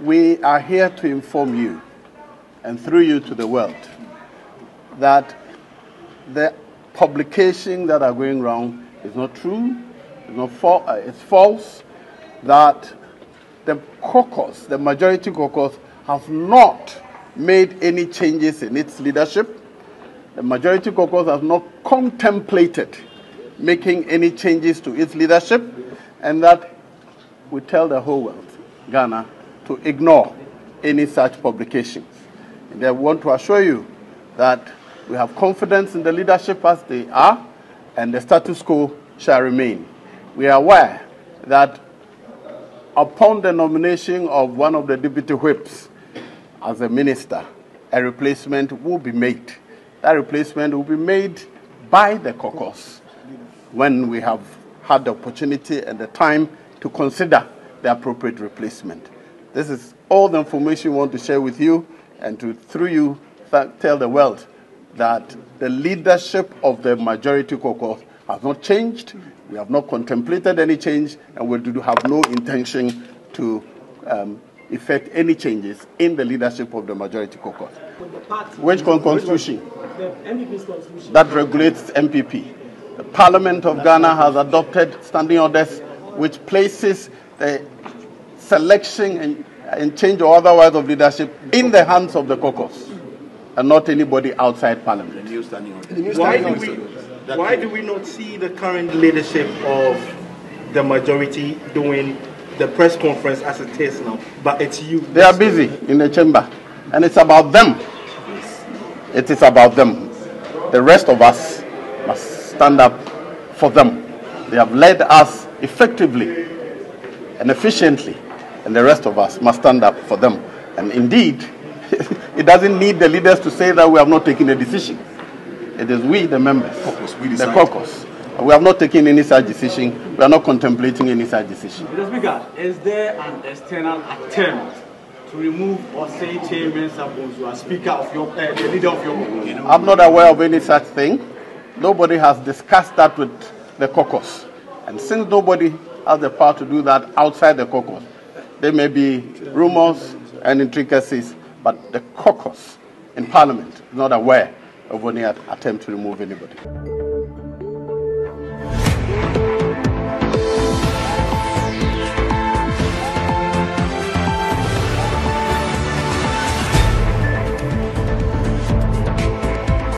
we are here to inform you and through you to the world that the publication that are going around is not true, it's, not fa- uh, it's false, that the caucus, the majority caucus, has not made any changes in its leadership. The majority caucus has not contemplated making any changes to its leadership, and that we tell the whole world, Ghana, to ignore any such publications. And I want to assure you that we have confidence in the leadership as they are, and the status quo shall remain. We are aware that upon the nomination of one of the deputy whips as a minister, a replacement will be made. That replacement will be made by the caucus when we have had the opportunity and the time to consider the appropriate replacement. This is all the information we want to share with you and to, through you, tell the world that the leadership of the majority caucus has not changed. We have not contemplated any change, and we do have no intention to um, effect any changes in the leadership of the majority caucus. Which constitution. that regulates NPP. The Parliament of Ghana has adopted standing orders which places the selection and, and change or otherwise of leadership in the hands of the caucus and not anybody outside Parliament. new standing order. Why do we why do we not see the current leadership of the majority doing the press conference as it is now? But it's you. They are busy in the chamber and it's about them. It is about them. The rest of us must stand up for them. They have led us effectively and efficiently, and the rest of us must stand up for them. And indeed, it doesn't need the leaders to say that we have not taken a decision. It is we, the members, Caucus, we the caucus. We have not taken any such decision. We are not contemplating any such decision. Mr. Speaker, is there an external attempt to remove or say Chairman Sabons, you are Speaker of your, uh, the leader of your group? I'm not aware of any such thing. Nobody has discussed that with the caucus. And since nobody has the power to do that outside the caucus, there may be rumors and intricacies, but the caucus in Parliament is not aware of any attempt to remove anybody.